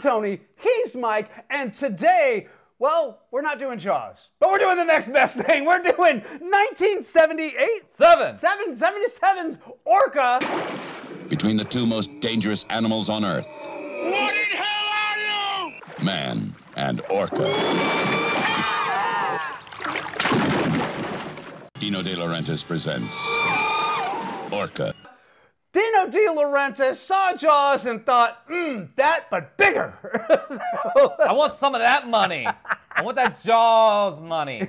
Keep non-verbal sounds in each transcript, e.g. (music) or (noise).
Tony, he's Mike, and today, well, we're not doing Jaws, but we're doing the next best thing. We're doing 1978, Seven. 777's Orca. between the two most dangerous animals on Earth What in hell are you? man and orca. Dino De Laurentiis presents Orca. Dino De Laurentiis saw Jaws and thought, mmm, that but bigger. (laughs) I want some of that money. I want that Jaws money.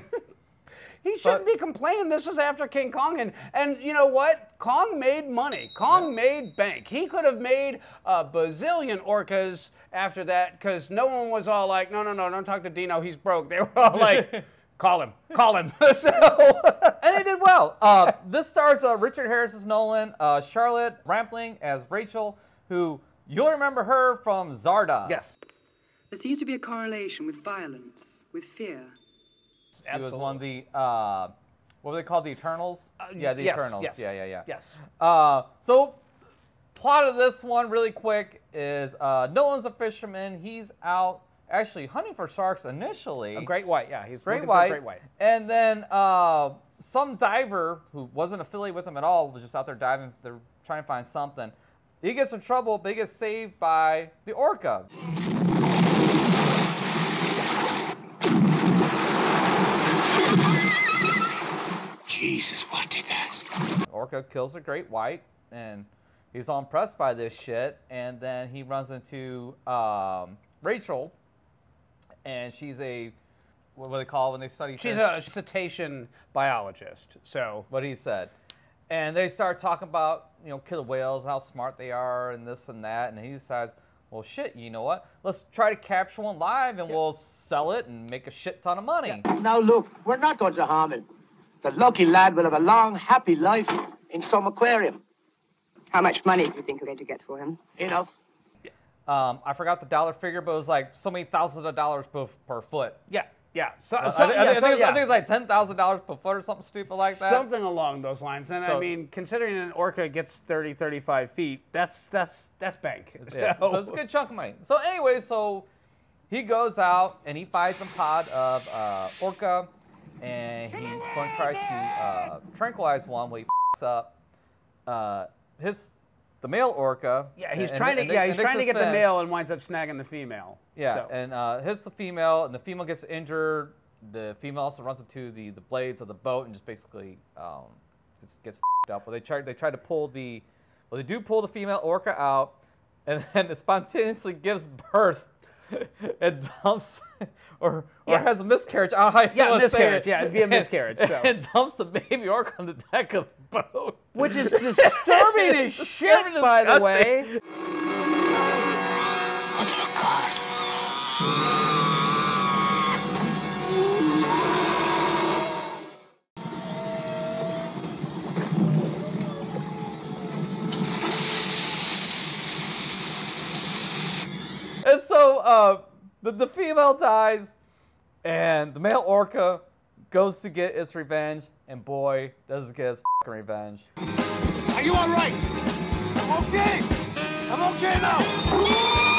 (laughs) he shouldn't be complaining. This was after King Kong, and and you know what? Kong made money. Kong made bank. He could have made a bazillion orcas after that, because no one was all like, no, no, no, don't talk to Dino. He's broke. They were all like, (laughs) call him, call him. (laughs) so. (laughs) And they did well. Uh, this stars uh, Richard Harris as Nolan, uh, Charlotte Rampling as Rachel, who you'll remember her from Zardoz. Yes. There seems to be a correlation with violence, with fear. She was one of the, uh, what were they called? The Eternals? yeah, the Uh, yes, Eternals. yes, Yeah, yeah, yeah. Yes. Uh, so, plot of this one, really quick, is uh, Nolan's a fisherman. He's out actually hunting for sharks initially. A great white, yeah. He's Great looking for a white. Great white. And then uh, some diver who wasn't affiliated with him at all was just out there diving. They're trying to find something. He gets in trouble, but he gets saved by the orca. Jesus, what did that? Orca kills a great white, and he's all impressed by this shit. And then he runs into um, Rachel, and she's a what do they call it when they study? She's fish? a cetacean biologist, so what he said. And they start talking about, you know, killer whales, how smart they are, and this and that. And he decides, well, shit, you know what? Let's try to capture one live and we'll sell it and make a shit ton of money. Now, look, we're not going to harm him. The lucky lad will have a long, happy life in some aquarium. How much money do you think you're going to get for him? Enough. Um, I forgot the dollar figure, but it was like so many thousands of dollars per, per foot. yeah, yeah. So, I, so- I- I think, so- it's, I think it's like ten thousand dollars per foot or something stupid like that. Something along those lines. And So I mean, considering an orca gets 30, 35 feet, that's that's that's bank. Yeah, (laughs) so, it's a good chunk of money. So anyway, so he goes out and he finds a pod of uh, orca, and he's going to try to uh, tranquilize one. Well, he f***s up uh, his the male orca. Yeah, he's and- trying to and- yeah he's trying to get the male and winds up snagging the female. Yeah, So- and uh, hits the female, and the female gets injured. The female also runs into the, the blades of the boat and just basically um, just gets f***ed up. Well, they try they try to pull the well they do pull the female orca out, and (laughs) then it spontaneously gives birth. (laughs) and dumps (laughs) or or Yeah. has a miscarriage. I know how Yeah, miscarriage. it. Yeah, it'd be a miscarriage, (laughs) so. And dumps the baby orca on the deck of the boat. which is disturbing as shit, by the way. And so uh, the, the female dies, and the male orca goes to get its revenge, and boy, does it get its revenge. Are you all right? I'm okay. I'm okay now.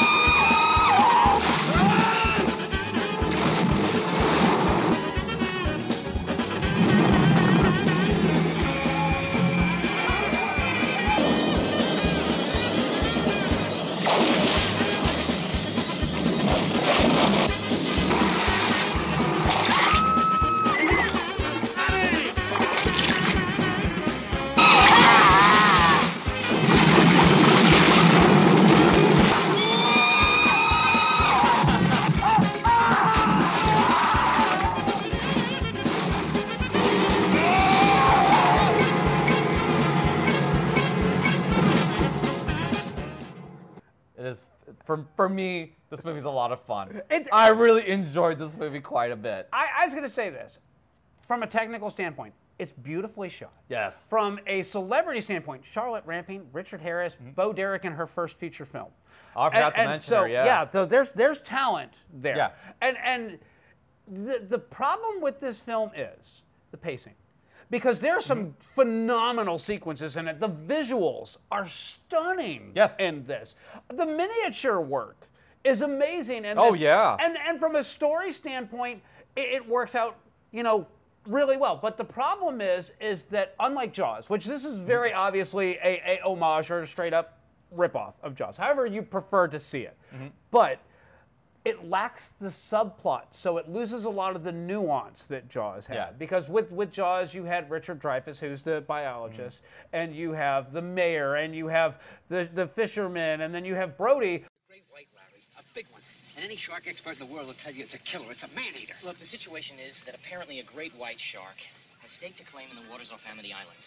For me. This movie's a lot of fun. It's- I really enjoyed this movie quite a bit. I, I was going to say this from a technical standpoint. It's beautifully shot. Yes. From a celebrity standpoint, Charlotte Rampling, Richard Harris, Bo Derek in her first feature film. Mm-hmm. Oh, I forgot to mention so, her, yeah. so there's there's talent there. Yeah. And and the the problem with this film is the pacing. Because there are some Mm-hmm. phenomenal sequences in it. The visuals are stunning Yes. in this. The miniature work is amazing. In Oh, yeah. And and from a story standpoint, it, it works out, you know, really well. But the problem is, is that unlike Jaws, which this is very Mm-hmm. obviously a, a homage or a straight up ripoff of Jaws, however you prefer to see it, Mm-hmm. but it lacks the subplot, so it loses a lot of the nuance that Jaws had. Yeah. Because with, with Jaws, you had Richard Dreyfuss, who's the biologist, Mm-hmm. and you have the mayor, and you have the, the fisherman, and then you have Brody. Great white, Larry. A big one. And any shark expert in the world will tell you it's a killer. It's a man-eater. Look, the situation is that apparently a great white shark has staked a claim in the waters off Amity Island.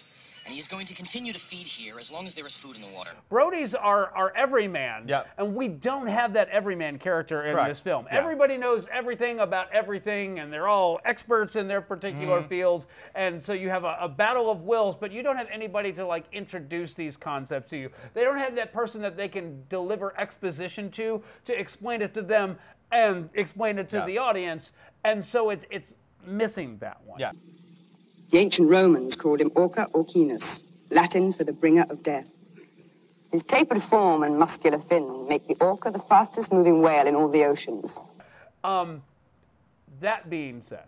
And he is going to continue to feed here as long as there is food in the water. Brody's are, are everyman, Yeah. and we don't have that everyman character in Correct. this film. Yeah. Everybody knows everything about everything, and they're all experts in their particular Mm-hmm. fields. And so you have a, a battle of wills, but you don't have anybody to like introduce these concepts to you. They don't have that person that they can deliver exposition to to explain it to them and explain it to Yeah. the audience. And so it's it's missing that one. Yeah. The ancient Romans called him Orca Orcinus, Latin for the bringer of death. His tapered form and muscular fin make the orca the fastest moving whale in all the oceans. Um, That being said,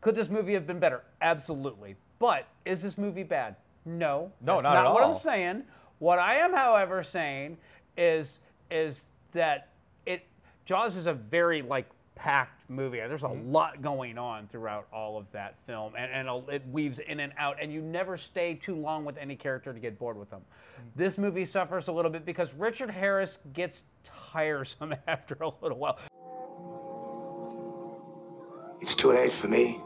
could this movie have been better? Absolutely. But is this movie bad? No. No, that's not not at what all. I'm saying. What I am, however, saying is is that it Jaws is a very like packed movie. There's a Mm-hmm. lot going on throughout all of that film, and, and it weaves in and out, and you never stay too long with any character to get bored with them. Mm-hmm. This movie suffers a little bit because Richard Harris gets tiresome (laughs) after a little while. It's too late for me.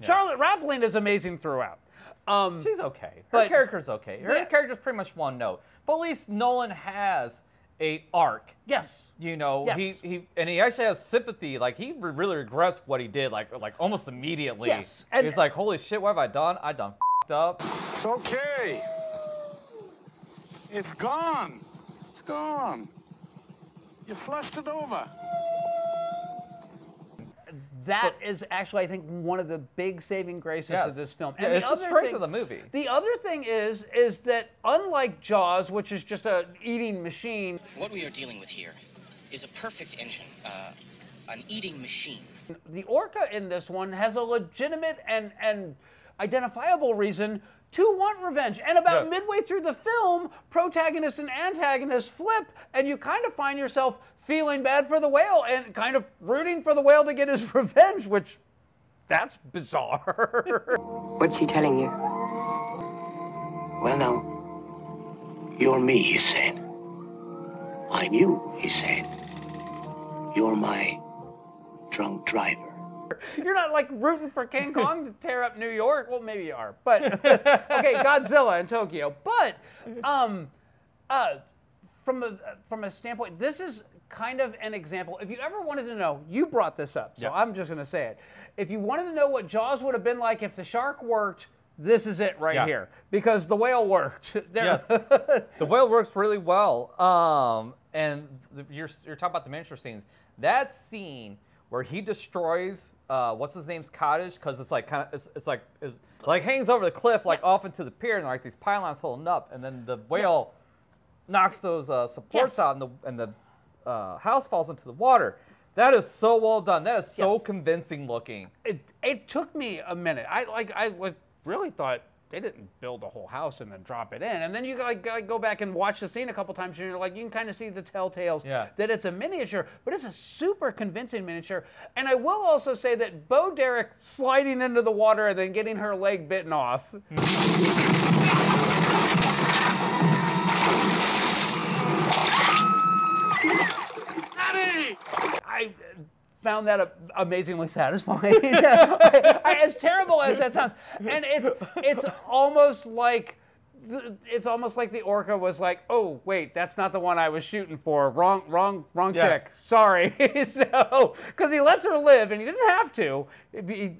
Charlotte Rampling is amazing throughout. Um, She's okay. Her But- character's okay. Her Yeah. character's pretty much one note. But at least Nolan has a arc. yes. You know, he, Yes. he and he actually has sympathy. Like he re- really regrets what he did. Like like almost immediately. Yes, and- he's like, holy shit, what have I done? I done fed up. It's okay. It's gone. It's gone. You flushed it over. That is actually, I think, one of the big saving graces Yes. of this film. Yeah, the it's the strength thing- of the movie. The other thing is, is that unlike Jaws, which is just a eating machine, What we are dealing with here is a perfect engine, uh, an eating machine. the orca in this one has a legitimate and and identifiable reason to want revenge. And about Yeah. midway through the film, protagonist and antagonist flip, and you kind of find yourself feeling bad for the whale and kind of rooting for the whale to get his (laughs) revenge, which that's bizarre. (laughs) What's he telling you? Well, now, you're me, he said. I'm you, he said. You're my drunk driver. You're not like rooting for King (laughs) Kong to tear up New York. Well, maybe you are, but okay, Godzilla in Tokyo. But um, uh, from a from a standpoint, this is kind of an example. If you ever wanted to know, you brought this up, so Yeah. I'm just going to say it. If you wanted to know what Jaws would have been like if the shark worked, this is it right Yeah. here because the whale worked. (laughs) There- Yes. (laughs) the whale works really well. Um, and the, you're, you're talking about the miniature scenes. That scene where he destroys uh, what's his name's cottage because it's like kind of it's, it's like it's, like hangs over the cliff like off into the pier and like these pylons holding up and then the whale knocks those uh, supports Yes. out and the and the uh, house falls into the water. That is so well done. That is so Yes. convincing looking. it, it took me a minute. I like I was really thought they didn't build a whole house and then drop it in. And then you like go back and watch the scene a couple times and you're like you can kind of see the telltales Yeah. that it's a miniature, but it's a super convincing miniature. And I will also say that Bo Derek sliding into the water and then getting her leg bitten off. (laughs) Daddy! I found that amazingly satisfying. (laughs) I- I- as terrible as that sounds, and it's it's almost like it's almost like the orca was like, "Oh, wait, that's not the one I was shooting for. Wrong, wrong, wrong Yeah. chick. Sorry." (laughs) so, because he lets her live, and he didn't have to,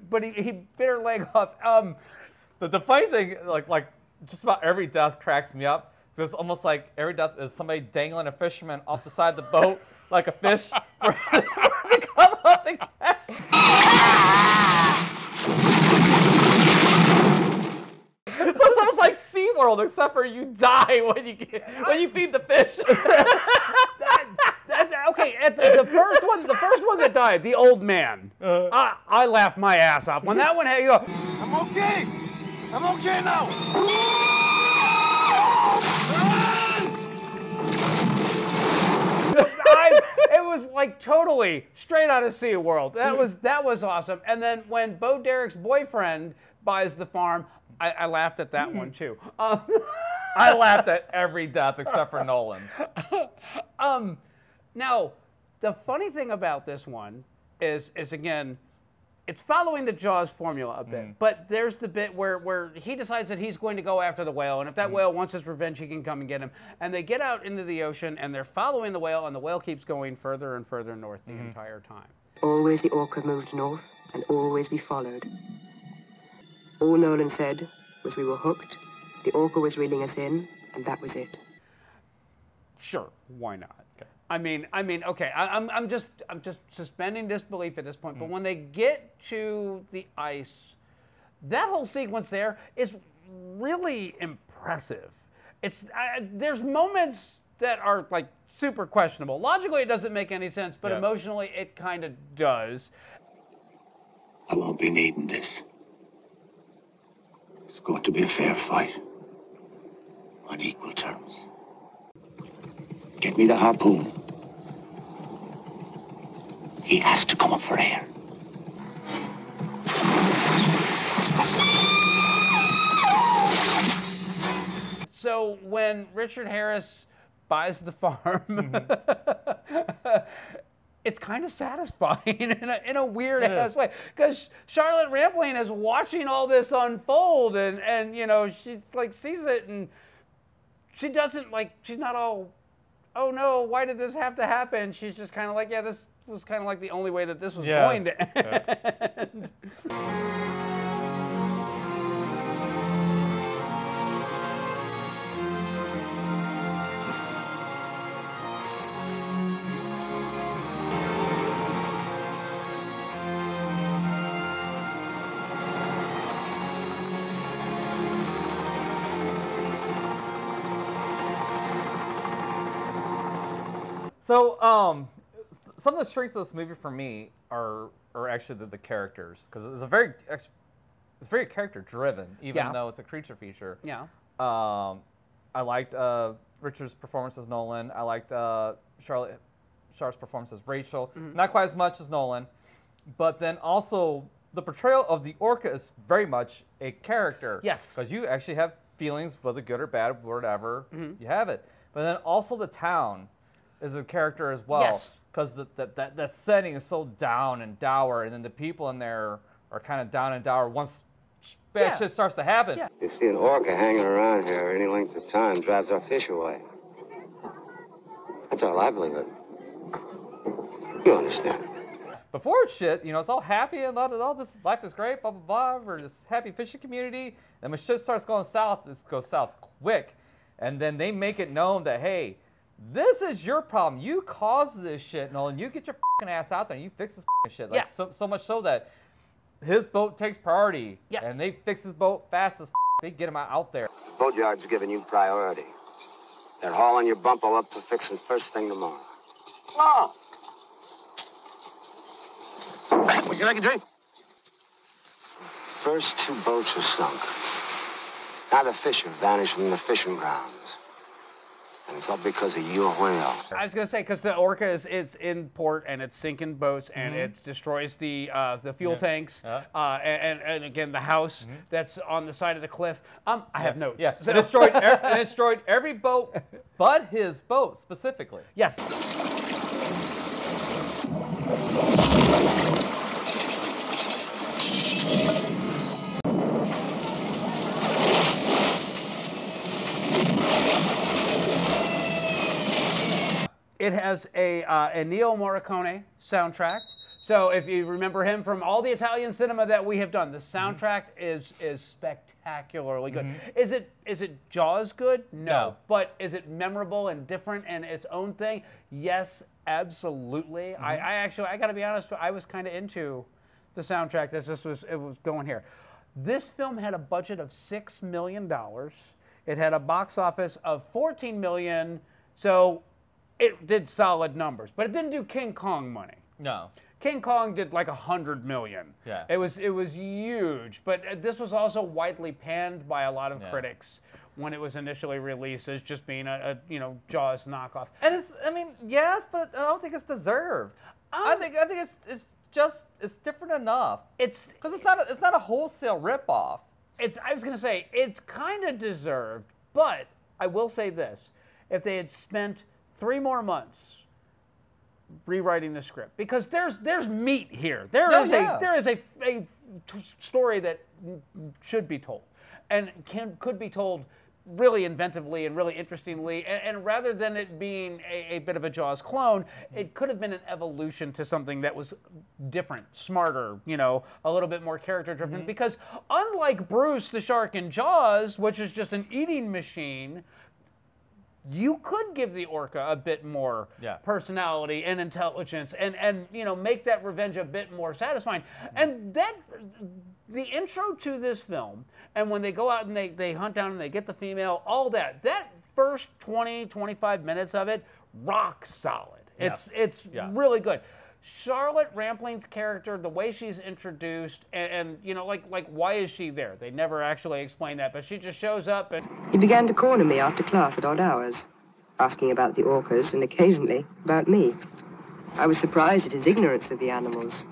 but he, he bit her leg off. Um, The, the funny thing, like like just about every death cracks me up. 'Cause It's almost like every death is somebody dangling a fisherman off the side of the boat like a fish for for (laughs) to come up and catch. So it's almost like SeaWorld, except for you die when you get, when you feed the fish. (laughs) that- that- okay, at the, the first one, the first one that died, the old man. Uh-huh. I, I laughed my ass off when that one had you go. I'm okay. I'm okay now. I, it was like totally straight out of SeaWorld. That was that was awesome. And then when Bo Derek's boyfriend buys the farm, I, I laughed at that one too. Um, I laughed at every death except for Nolan's. (laughs) um, now, the funny thing about this one is is again, it's following the Jaws formula a bit. Mm. But there's the bit where where he decides that he's going to go after the whale, and if that mm. whale wants his revenge, he can come and get him. And they get out into the ocean, and they're following the whale, and the whale keeps going further and further north the mm-hmm. entire time. Always the orca moved north, and always we followed. All Nolan said was we were hooked, the orca was reeling us in, and that was it. Sure, why not? I mean, I mean, okay. I, I'm, I'm just, I'm just suspending disbelief at this point. But mm. when they get to the ice, that whole sequence there is really impressive. It's I there's moments that are like super questionable. Logically, it doesn't make any sense, but Yeah. emotionally, it kind of does. I won't be needing this. It's going to be a fair fight. On equal terms. Get me the harpoon. He has to come up for air. So when Richard Harris buys the farm, mm-hmm. (laughs) it's kind of satisfying (laughs) in a, in a weird It ass is. way because Charlotte Rampling is watching all this unfold and and you know she like sees it and she doesn't like she's not all oh no why did this have to happen she's just kind of like yeah this was kind of like the only way that this was Yeah. going to end. (laughs) So, um, some of the strengths of this movie for me are are actually the, the characters because it's a very it's very character driven, even Yeah. though it's a creature feature. Yeah. Um, I liked uh, Richard's performance as Nolan. I liked uh, Charlotte Char's performance as Rachel. Mhm. Not quite as much as Nolan, but then also the portrayal of the orca is very much a character. Yes. Because you actually have feelings, whether good or bad, whatever, Mhm. you have it. But then also the town is a character as well. Yes. Because the, the, the, the setting is so down and dour, and then the people in there are kind of down and dour once bad Yeah. shit starts to happen. You see an orca hanging around here any length of time drives our fish away. That's our livelihood. You understand? Before shit, you know, it's all happy and all, all this life is great, blah blah blah. We're this happy fishing community. And when shit starts going south, it goes south quick. And then they make it known that hey, this is your problem. You caused this shit, Nolan. You get your fucking ass out there and you fix this fucking shit. Like Yeah. so, so much so that his boat takes priority. Yeah. And they fix his boat fast as they get him out there. The boatyard's giving you priority. They're hauling your bumpo up for fixing first thing tomorrow. Oh. Would you like a drink? First two boats are sunk. Now the fish have vanished from the fishing grounds. And it's all because of your whale. I was gonna say because the Orca is it's in port and it's sinking boats and Mhm. it destroys the uh, the fuel Yeah. tanks Yeah. uh, and, and and again the house that's on the side of the cliff. Um, I have notes. Yeah, So- it destroyed, er- it destroyed every boat (laughs) but his boat specifically. Yes. Has a, uh, a Ennio Morricone soundtrack. So if you remember him from all the Italian cinema that we have done, the mm-hmm. soundtrack is is spectacularly good. Mm-hmm. Is it is it Jaws good? No. No. But is it memorable and different and its own thing? Yes, absolutely. I, mm-hmm. I actually I got to be honest, I was kind of into the soundtrack as this was it was going here. This film had a budget of six million dollars. It had a box office of fourteen million, so it did solid numbers, but it didn't do King Kong money. No. King Kong did like a hundred million. Yeah. It was it was huge, but uh, this was also widely panned by a lot of Yeah. critics when it was initially released as just being a, a you know Jaws knockoff. And it's, I mean, yes, but I don't think it's deserved. I think, I think it's, it's just, it's different enough. It's Because it's not, a, it's not a wholesale ripoff. it's I was gonna say it's kind of deserved, but I will say this: if they had spent three more months rewriting the script, because there's there's meat here. There oh, Yeah, is yeah. a there is a, a t- story that should be told, and can could be told really inventively and really interestingly. And, and rather than it being a, a bit of a Jaws clone, it could have been an evolution to something that was different, smarter, you know, a little bit more character driven. Mm-hmm. Because unlike Bruce the shark in Jaws, which is just an eating machine, you could give the orca a bit more Yeah. personality and intelligence and and you know make that revenge a bit more satisfying and that the intro to this film and when they go out and they, they hunt down and they get the female all that that first 20 25 minutes of it rock solid it's Yes. it's Yes. really good Charlotte Rampling's character, the way she's introduced, and, and you know, like like why is she there? They never actually explain that, but she just shows up and He began to corner me after class at odd hours, asking about the orcas and occasionally about me. I was surprised at his ignorance of the animals.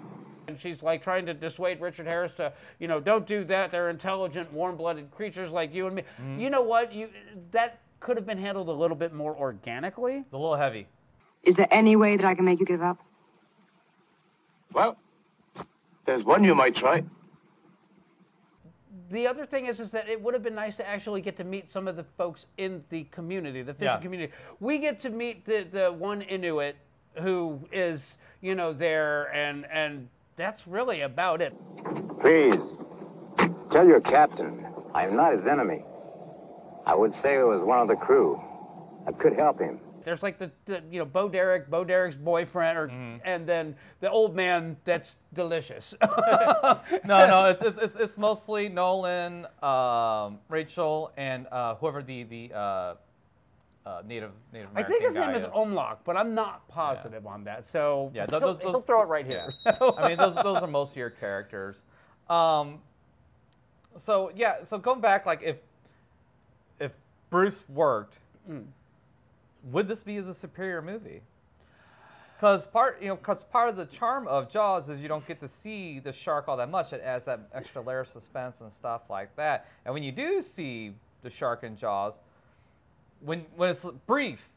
And she's like trying to dissuade Richard Harris to, you know, don't do that. They're intelligent, warm-blooded creatures like you and me. Mm-hmm. You know what? You that could have been handled a little bit more organically. It's a little heavy. Is there any way that I can make you give up? Well, there's one you might try. The other thing is, is that it would have been nice to actually get to meet some of the folks in the community, the fishing Yeah. community. We get to meet the, the one Inuit who is, you know, there, and and that's really about it. Please, tell your captain I am not his enemy. I would say it was one of the crew. I could help him. There's like the, the you know Bo Derek, Bo Derek's boyfriend, or and then the old man that's delicious. (laughs) No, no, it's, it's, it's, it's mostly Nolan, um, Rachel, and uh, whoever the, the uh, uh, Native Native I think his name is Omlock, but I'm not positive on that. So Yeah, he'll, those, he'll throw it right here. I mean, those those are most of your characters. Um, so yeah, so going back, like if if Bruce worked, Mm. Would this be the superior movie? Because part, you know, because part of the charm of Jaws is you don't get to see the shark all that much. It adds that extra layer of suspense and stuff like that. And when you do see the shark in Jaws, when when it's brief,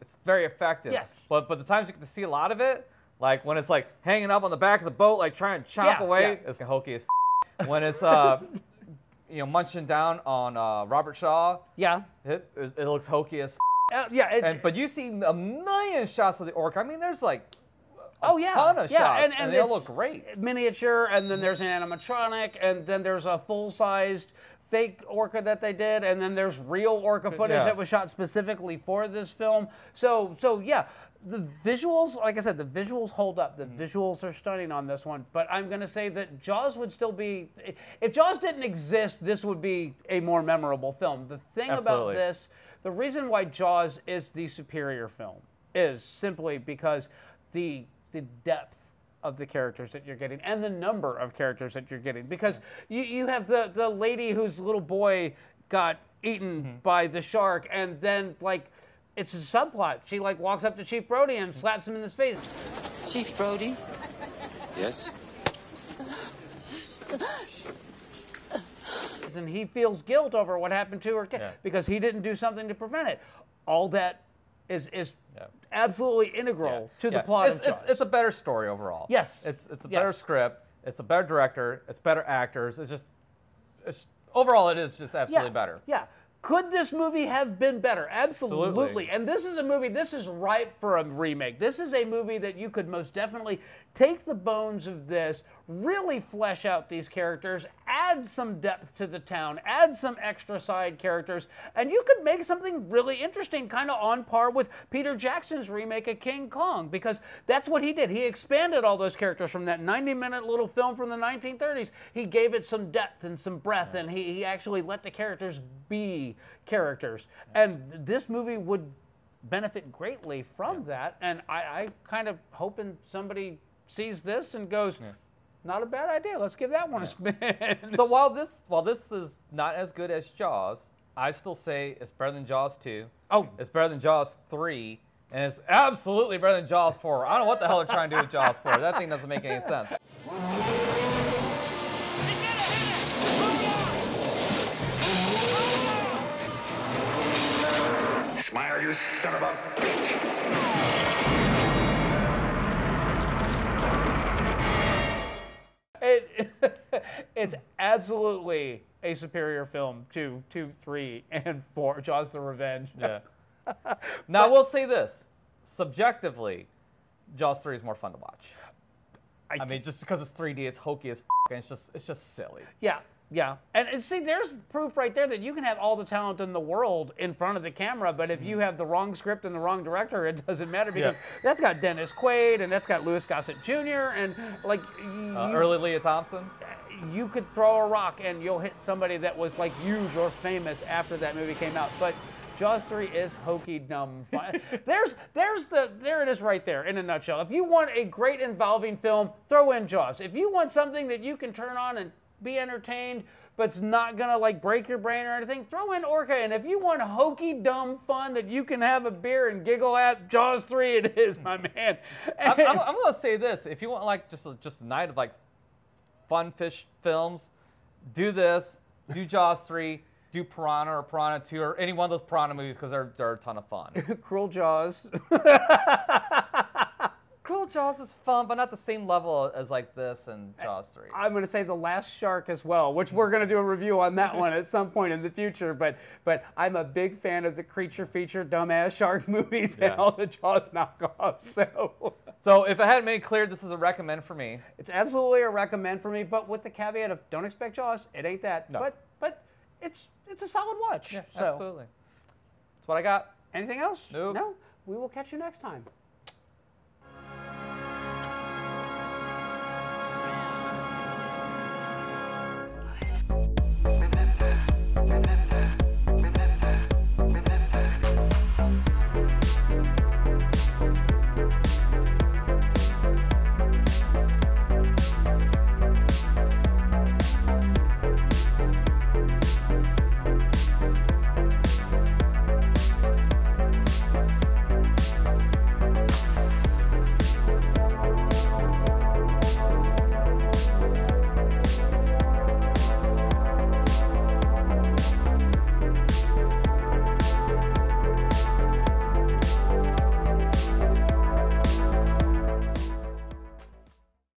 it's very effective. Yes. But but the times you get to see a lot of it, like when it's like hanging up on the back of the boat, like trying to chomp Yeah, away, yeah. it's hokey as. (laughs) when it's uh, you know, munching down on uh, Robert Shaw, yeah, it, it looks hokey as. Uh, yeah, it- and but you see a million shots of the orc. I mean, there's like a oh yeah, ton of yeah, shots, and, and they all look great. Miniature, and then there's an animatronic, and then there's a full-sized fake orca that they did, and then there's real orca footage Yeah. that was shot specifically for this film. So, so yeah. The visuals, like I said, the visuals hold up. The Mm. visuals are stunning on this one. But I'm going to say that Jaws would still be, if Jaws didn't exist, this would be a more memorable film. The thing about this, the reason why Jaws is the superior film is simply because the the depth of the characters that you're getting and the number of characters that you're getting because you, you have the the lady whose little boy got eaten Mm-hmm. by the shark and then like it's a subplot she like walks up to chief brody and slaps him in his face Chief Brody? Yes? and he feels guilt over what happened to her kid Yeah. because he didn't do something to prevent it all that is is Yeah. absolutely integral to the plot It's, of it's, it's a better story overall. Yes. It's it's a better Yes. script. It's a better director. It's better actors. It's just it's overall it is just absolutely yeah, better. Yeah. Could this movie have been better? Absolutely. Absolutely. And this is a movie, this is ripe for a remake. This is a movie that you could most definitely take the bones of this, really flesh out these characters, add some depth to the town, add some extra side characters, and you could make something really interesting, kind of on par with Peter Jackson's remake of King Kong, because that's what he did. He expanded all those characters from that 90 minute little film from the 1930s. He gave it some depth and some breath, and he, he actually let the characters be characters. And this movie would benefit greatly from that. And I, I kind of hoping somebody sees this and goes, not a bad idea. Let's give that one a spin. so while (laughs) this while this is not as good as Jaws, I still say it's better than Jaws 2. Oh. It's better than Jaws 3. And it's absolutely better than Jaws 4. I don't know what the hell they're trying to do with Jaws 4. That thing doesn't make any sense. (laughs) Smile, you son of a bitch. It, (laughs) it's absolutely a superior film to two, three, and four. Jaws: The Revenge. Yeah. (laughs) now I will say this: subjectively, Jaws 3 is more fun to watch. I, mean, just because it's 3D, it's hokey as f- and it's just it's just silly. Yeah, yeah. And, see, there's proof right there that you can have all the talent in the world in front of the camera, but if you have the wrong script and the wrong director, it doesn't matter because that's got Dennis Quaid and that's got Louis Gossett Jr. and like Uh, you, early Lea Thompson. you could throw a rock and you'll hit somebody that was like huge or famous after that movie came out. But Jaws 3 is hokey dumb fun. (laughs) there's there's the there it is right there in a nutshell. If you want a great involving film, throw in Jaws. If you want something that you can turn on and be entertained, but it's not gonna like break your brain or anything, throw in Orca. And if you want hokey dumb fun that you can have a beer and giggle at, Jaws 3 it is, my (laughs) man. I'm, I'm, I'm gonna say this: if you want like just a, just a night of like fun fish films, do this. Do Jaws 3. Do Piranha or Piranha 2 or any one of those Piranha movies because they're they're a ton of fun. (laughs) Cruel Jaws. (laughs) Cruel Jaws is fun, but not the same level as like this and Jaws 3. I'm going to say The Last Shark as well, which we're going to do a review on that one at some point in the future. But but I'm a big fan of the creature feature dumbass shark (laughs) movies Yeah. and all the Jaws knockoffs. So So if I hadn't made it clear, this is a recommend for me. it's absolutely a recommend for me, but with the caveat of don't expect Jaws. It ain't that. No. But but it's it's a solid watch. so Absolutely. That's what I got. anything else? Nope. No. We will catch you next time.